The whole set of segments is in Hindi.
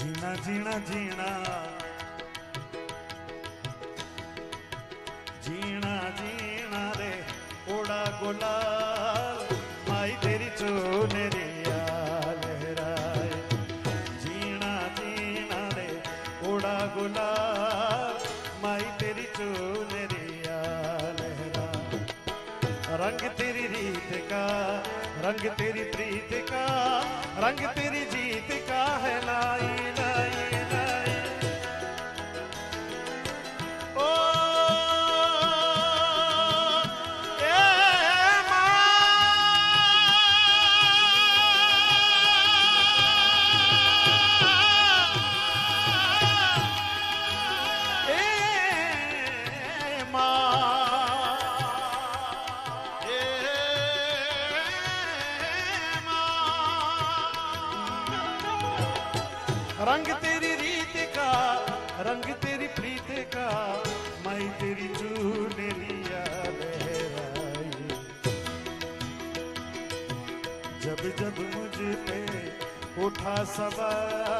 जीना जीना जीना। जीना जीना रे, ओड़ा गुलाल। माई तेरी चूनरिया लहराए जीना जीना रे उड़ा गुलाल। माई तेरी चूनरिया लहराए रंग तेरी रीत का, रंग तेरी प्रीत का, रंग तेरी जीत का है लाई। रंग तेरी रीत का, रंग तेरी प्रीत का, मैं तेरी चूनरिया लिया जब जब मुझ उठा सवार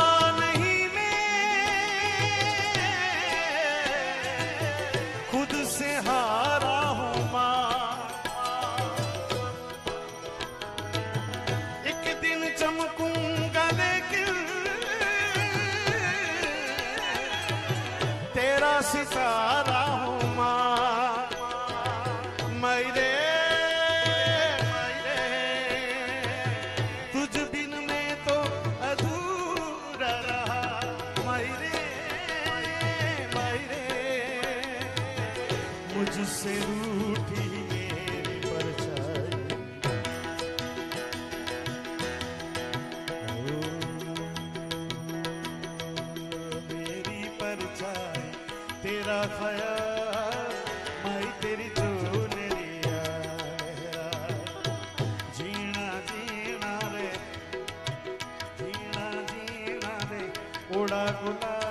तेरा सितारा हूँ माँ। मेरे मेरे। तुझ बिन में तो अधूरा रहा। मेरे मेरे। मुझसे रूठी तेरा ख्याल मैं तेरी चूनरिया लहराए। जीना जीना रे जीना जीना रे उड़ा गुलाल